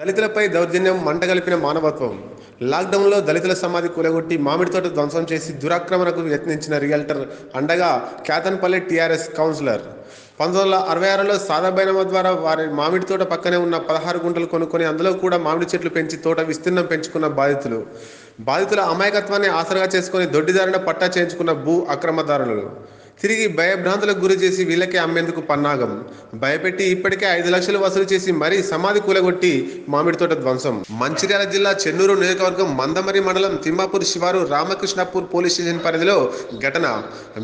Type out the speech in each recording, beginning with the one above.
దళితులపై దౌర్జన్యం మంటగలిపిన మానవత్వం. లాక్డౌన్లో దళితుల సమాధి కూలగొట్టి మామిడి తోట ధ్వంసం చేసి దురాక్రమణకు యత్నించిన రియల్టర్ అండగా కేతన్పల్లి టీఆర్ఎస్ కౌన్సిలర్. పంతొమ్మిది వందల అరవై ఆరులో సాదాబైనమ ద్వారా వారి మామిడి తోట పక్కనే ఉన్న పదహారు గుంటలు కొనుక్కొని అందులో కూడా మామిడి చెట్లు పెంచి తోట విస్తీర్ణం పెంచుకున్న బాధితులు. బాధితుల అమాయకత్వాన్ని ఆసరగా చేసుకొని దొడ్డిదారిన పట్టా చేయించుకున్న భూ అక్రమదారులు. తిరిగి భయభ్రాంతులకు గురి చేసి వీళ్ళకే అమ్మేందుకు పన్నాగం. భయపెట్టి ఇప్పటికే ఐదు లక్షలు వసూలు చేసి మరీ సమాధి కూలగొట్టి మామిడి తోట ధ్వంసం. మంచిర్యాల జిల్లా చెన్నూరు నియోజకవర్గం మందమరి మండలం తిమ్మాపూర్ శివారు రామకృష్ణపూర్ పోలీస్ స్టేషన్ పరిధిలో ఘటన.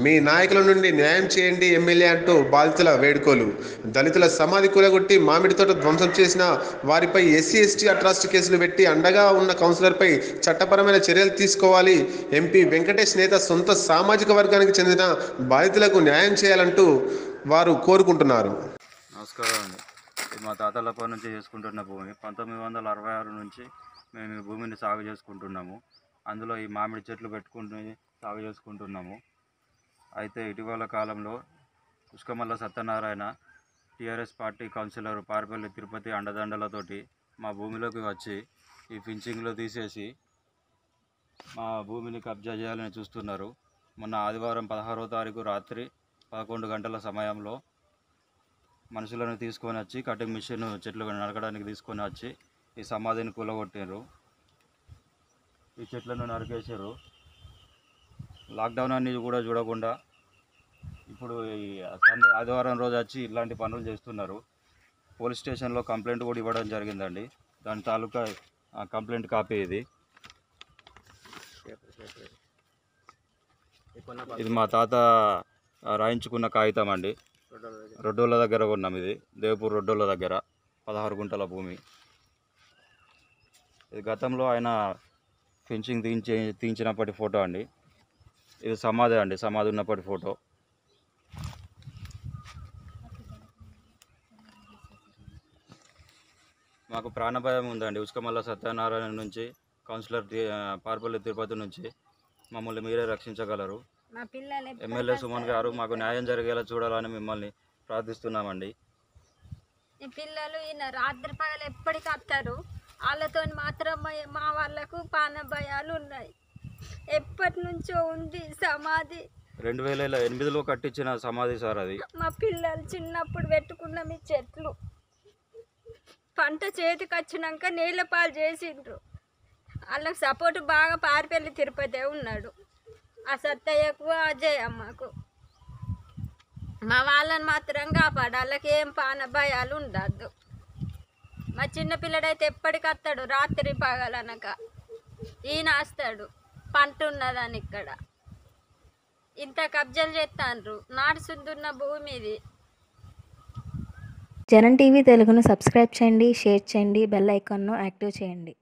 మీ నాయకుల నుండి న్యాయం చేయండి ఎమ్మెల్యే అంటూ బాధితుల వేడుకోలు. దళితుల సమాధి కూలగొట్టి మామిడి తోట ధ్వంసం చేసిన వారిపై ఎస్సీ ఎస్టీ అట్రాసిటీ కేసులు పెట్టి అండగా ఉన్న కౌన్సిలర్పై చట్టపరమైన చర్యలు తీసుకోవాలి. ఎంపీ వెంకటేష్ నేత సొంత సామాజిక వర్గానికి చెందిన బాధితులకు న్యాయం చేయాలంటూ వారు కోరుకుంటున్నారు. నమస్కారం అండి. ఇది మా తాతలప్పటి నుంచి చేసుకుంటున్న భూమి. పంతొమ్మిది వందల అరవై ఆరు నుంచి మేము ఈ భూమిని సాగు చేసుకుంటున్నాము. అందులో ఈ మామిడి చెట్లు పెట్టుకుని సాగు చేసుకుంటున్నాము. అయితే ఇటీవల కాలంలో Pushkamalla Satyanarayana TRS party councillor Paripalli Tirupati అండదండలతోటి మా భూమిలోకి వచ్చి ఈ ఫించింగ్లో తీసేసి మా భూమిని కబ్జా చేయాలని చూస్తున్నారు. మొన్న ఆదివారం పదహారో తారీఖు రాత్రి పదకొండు గంటల సమయంలో మనుషులను తీసుకొని వచ్చి కటింగ్ మిషన్ చెట్లు నరకడానికి తీసుకొని వచ్చి ఈ సమాధిని కూలగొట్టారు ఈ చెట్లను నరికేశారు లాక్డౌన్ అనేది కూడా చూడకుండా ఇప్పుడు ఈ సండే ఆదివారం రోజు వచ్చి ఇలాంటి పనులు చేస్తున్నారు. పోలీస్ స్టేషన్లో కంప్లైంట్ కూడా ఇవ్వడం జరిగిందండి. దాని తాలూకా ఆ, కంప్లైంట్ కాపీ ఇది. ఇది మా తాత రాయించుకున్న కాగితం అండి. రొడ్డోళ్ళ దగ్గర ఉన్నాం ఇది. దేవపూర్ రొడ్డోళ్ళ దగ్గర పదహారు గుంటల భూమి. ఇది గతంలో ఆయన ఫెన్సింగ్ తీయించి తీయించినప్పటి ఫోటో అండి. ఇది సమాధి అండి సమాధి ఉన్నప్పటి ఫోటో. మాకు ప్రాణభయం ఉందండి. ఉస్కమల్ల సత్యనారాయణ నుంచి కౌన్సిలర్ పార్పల్లి తిరుపతి నుంచి. మమ్మల్ని మీరే రక్షించగలరు. ఎమ్మెల్యే సుమన్ గారు మాకు న్యాయం జరిగేలా చూడాలని మిమ్మల్ని ప్రార్థిస్తున్నామండి. ఈ పిల్లలు ఈయన రాత్రి పగలు ఎప్పటికి వస్తారు వాళ్ళతో మాత్రం మా- మా వాళ్ళకు పాన భయాలు ఉన్నాయి. ఎప్పటి నుంచో ఉంది సమాధి. రెండు వేల ఎనిమిదిలో కట్టించిన సమాధి సార్ అది. మా పిల్లలు చిన్నప్పుడు పెట్టుకున్న మీ చెట్లు. పంట చేతికి వచ్చినాక నీళ్ళ పాలు చేసిండ్రు. వాళ్ళకి సపోర్ట్ బాగా పారిపల్లి తిరుపతి ఉన్నాడు. ఆ సత్తయ్యకు అజయ్ అమ్మకు మా వాళ్ళని మాత్రం కాపాడు. వాళ్ళకి ఏం పాన భయాలు ఉండద్దు. మా చిన్నపిల్లడైతే ఎప్పటికత్తాడు రాత్రి పగలనక. ఈయన వస్తాడు పంట ఉన్నదని ఇక్కడ. ఇంత కబ్జాలు చేస్తాండ్రు నాడుసుందున్న భూమి ఇది. జనం టీవీ తెలుగును సబ్స్క్రైబ్ చేయండి షేర్ చేయండి బెల్ ఐకాన్ను యాక్టివ్ చేయండి.